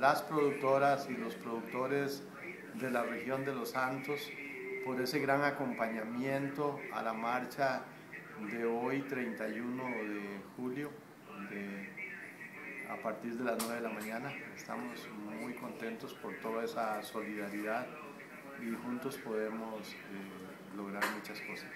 las productoras y los productores de la región de Los Santos por ese gran acompañamiento a la marcha de hoy, 31 de julio, a partir de las 9 de la mañana. Estamos muy contentos por toda esa solidaridad y juntos podemos eh, lograr muchas cosas.